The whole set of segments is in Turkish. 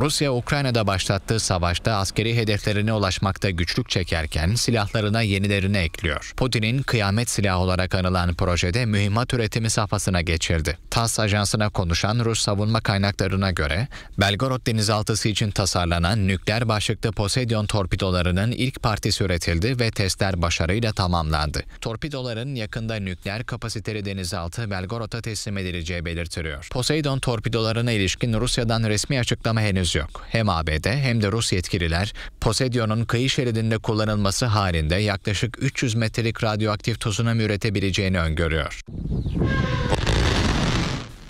Rusya, Ukrayna'da başlattığı savaşta askeri hedeflerine ulaşmakta güçlük çekerken silahlarına yenilerini ekliyor. Putin'in kıyamet silahı olarak anılan projede mühimmat üretimi safhasına geçirdi. TASS ajansına konuşan Rus savunma kaynaklarına göre, Belgorod denizaltısı için tasarlanan nükleer başlıklı Poseidon torpidolarının ilk partisi üretildi ve testler başarıyla tamamlandı. Torpidoların yakında nükleer kapasiteli denizaltı Belgorod'a teslim edileceği belirtiliyor. Poseidon torpidolarına ilişkin Rusya'dan resmi açıklama henüz yok. Hem ABD hem de Rus yetkililer Poseidon'un kıyı şeridinde kullanılması halinde yaklaşık 300 metrelik radyoaktif tsunami üretebileceğini öngörüyor.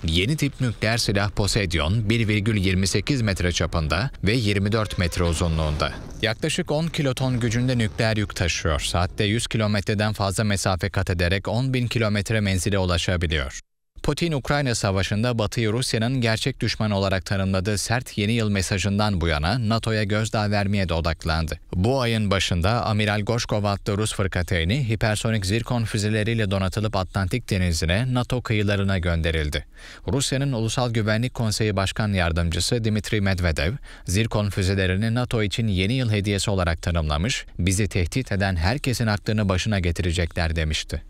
Yeni tip nükleer silah Poseidon 1,28 metre çapında ve 24 metre uzunluğunda. Yaklaşık 10 kiloton gücünde nükleer yük taşıyor. Saatte 100 kilometreden fazla mesafe kat ederek 10 bin kilometre menzile ulaşabiliyor. Putin, Ukrayna Savaşı'nda Batı'yı Rusya'nın gerçek düşman olarak tanımladığı sert yeni yıl mesajından bu yana NATO'ya gözdağı vermeye de odaklandı. Bu ayın başında Amiral Gorshkov adlı Rus fırkateyni hipersonik zirkon füzeleriyle donatılıp Atlantik denizine NATO kıyılarına gönderildi. Rusya'nın Ulusal Güvenlik Konseyi Başkan Yardımcısı Dmitri Medvedev, zirkon füzelerini NATO için yeni yıl hediyesi olarak tanımlamış, bizi tehdit eden herkesin aklını başına getirecekler demişti.